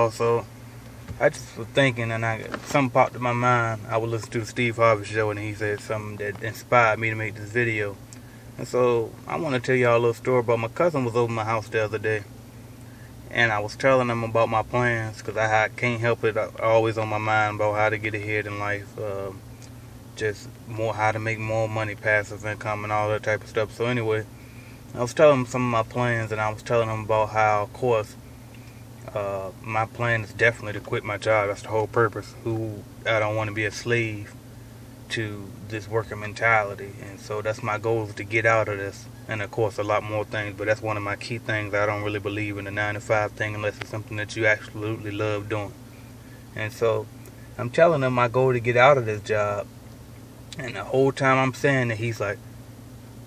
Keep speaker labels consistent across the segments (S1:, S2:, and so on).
S1: Also, I just was thinking, and I something popped in my mind. I was listening to Steve Harvey show, and he said something that inspired me to make this video. And so I want to tell y'all a little story about my cousin was over my house the other day, and I was telling him about my plans because I, I can't help it. I, always on my mind about how to get ahead in life, um, just more how to make more money, passive income, and all that type of stuff. So anyway, I was telling him some of my plans, and I was telling him about how, of course uh, my plan is definitely to quit my job. That's the whole purpose. Who I don't want to be a slave to this worker mentality, and so that's my goal is to get out of this. And of course, a lot more things, but that's one of my key things. I don't really believe in the nine to five thing unless it's something that you absolutely love doing. And so, I'm telling him my goal to get out of this job, and the whole time I'm saying that, he's like,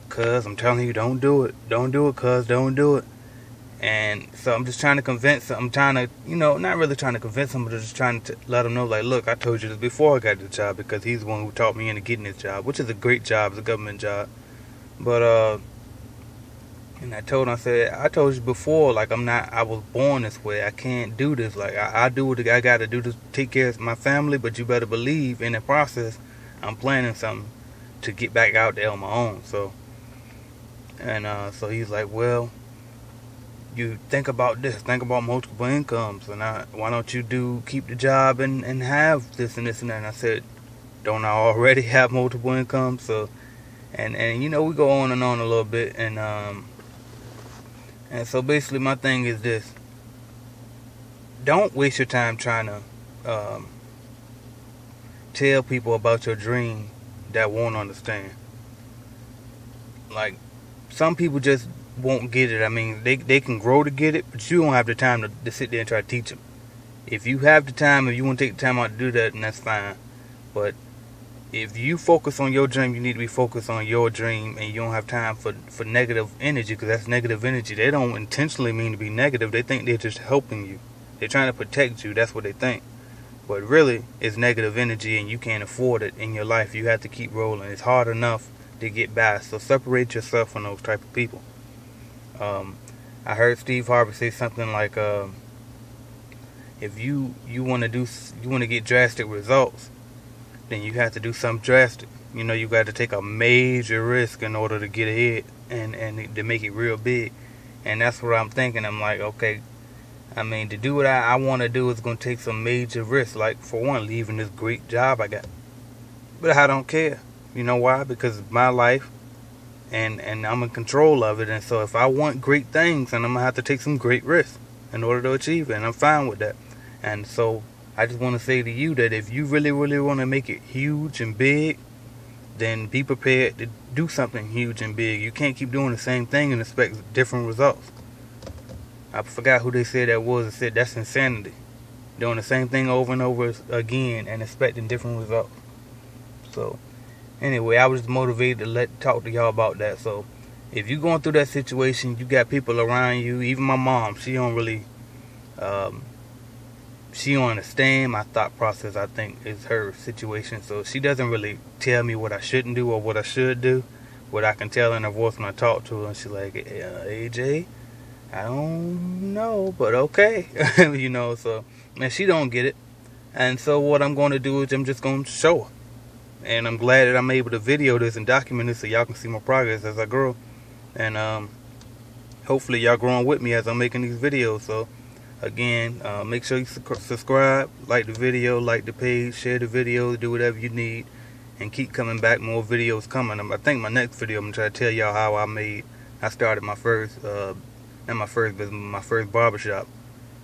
S1: "Cuz, I'm telling you, don't do it. Don't do it, cuz. Don't do it." And so I'm just trying to convince him. I'm trying to, you know, not really trying to convince him, but just trying to let him know, like, look, I told you this before I got the job because he's the one who taught me into getting this job, which is a great job, it's a government job. But, uh, and I told him, I said, I told you before, like, I'm not, I was born this way. I can't do this. Like, I, I do what I got to do to take care of my family, but you better believe in the process, I'm planning something to get back out there on my own. So, and, uh, so he's like, well, you think about this, think about multiple incomes, and I, why don't you do keep the job and and have this and this and that? And I said, don't I already have multiple incomes? So, and and you know we go on and on a little bit, and um, and so basically my thing is this: don't waste your time trying to um, tell people about your dream that won't understand. Like some people just won't get it. I mean, they they can grow to get it, but you don't have the time to, to sit there and try to teach them. If you have the time, if you want to take the time out to do that, then that's fine. But if you focus on your dream, you need to be focused on your dream, and you don't have time for for negative energy because that's negative energy. They don't intentionally mean to be negative. They think they're just helping you. They're trying to protect you. That's what they think. But really, it's negative energy, and you can't afford it in your life. You have to keep rolling. It's hard enough to get by. So separate yourself from those type of people. Um, I heard Steve Harvey say something like, uh, "If you you want to do you want to get drastic results, then you have to do something drastic. You know, you got to take a major risk in order to get ahead and and to make it real big. And that's what I'm thinking. I'm like, okay, I mean, to do what I, I want to do is going to take some major risks. Like for one, leaving this great job I got, but I don't care. You know why? Because my life and and I'm in control of it. And so if I want great things, then I'm gonna have to take some great risks in order to achieve it. And I'm fine with that. And so I just want to say to you that if you really, really want to make it huge and big, then be prepared to do something huge and big. You can't keep doing the same thing and expect different results. I forgot who they said that was. They said that's insanity. Doing the same thing over and over again and expecting different results. So anyway, I was motivated to let talk to y'all about that. So if you're going through that situation, you got people around you. Even my mom, she don't really, um, she don't understand my thought process. I think is her situation. So she doesn't really tell me what I shouldn't do or what I should do. What I can tell in her voice when I talk to her, and she's like, uh, "AJ, I don't know, but okay," you know. So and she don't get it. And so what I'm going to do is I'm just going to show her and I'm glad that I'm able to video this and document this so y'all can see my progress as I grow. And um, hopefully y'all growing with me as I'm making these videos. So again, uh, make sure you su subscribe, like the video, like the page, share the video, do whatever you need, and keep coming back. More videos coming. I think my next video I'm gonna try to tell y'all how I made. I started my first, uh, my first business, my first barbershop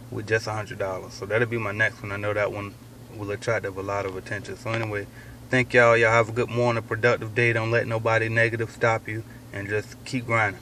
S1: with just a hundred dollars. So that'll be my next one. I know that one will attract a lot of attention. So anyway. Thank y'all. Y'all have a good morning, productive day. Don't let nobody negative stop you. And just keep grinding.